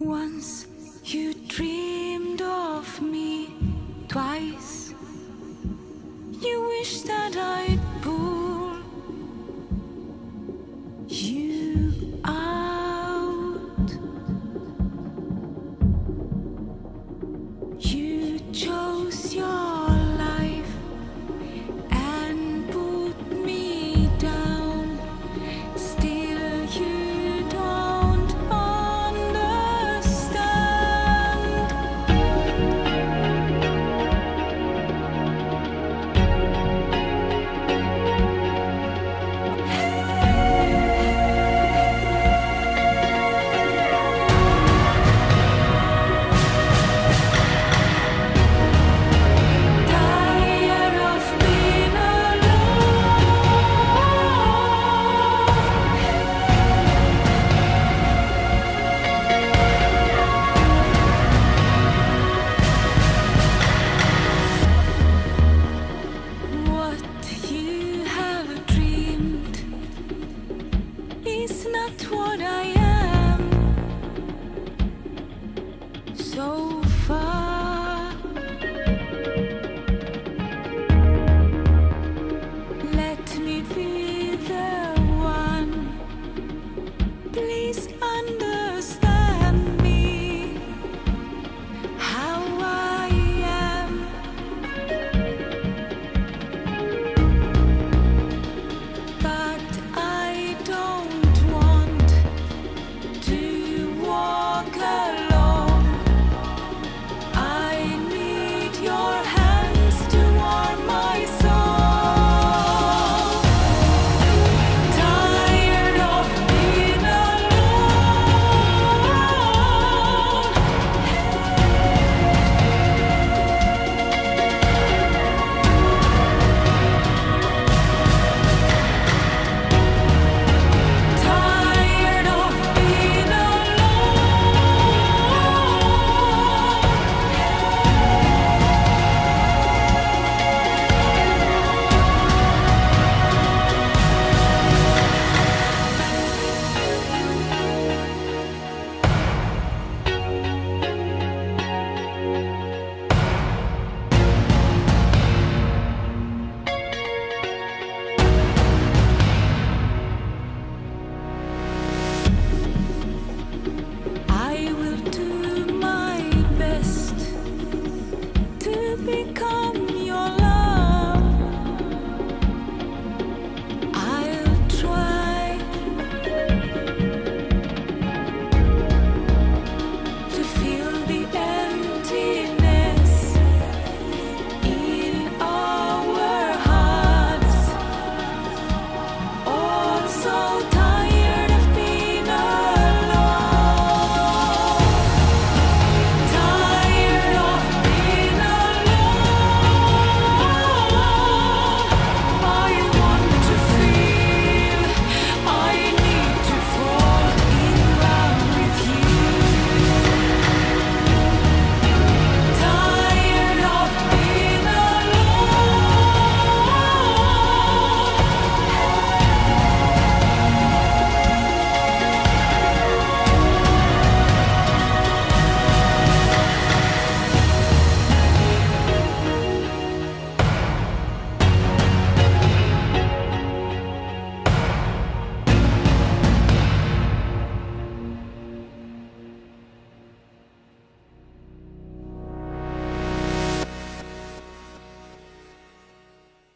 Once you dreamed of me, twice you wished that I'd pull you out. You chose.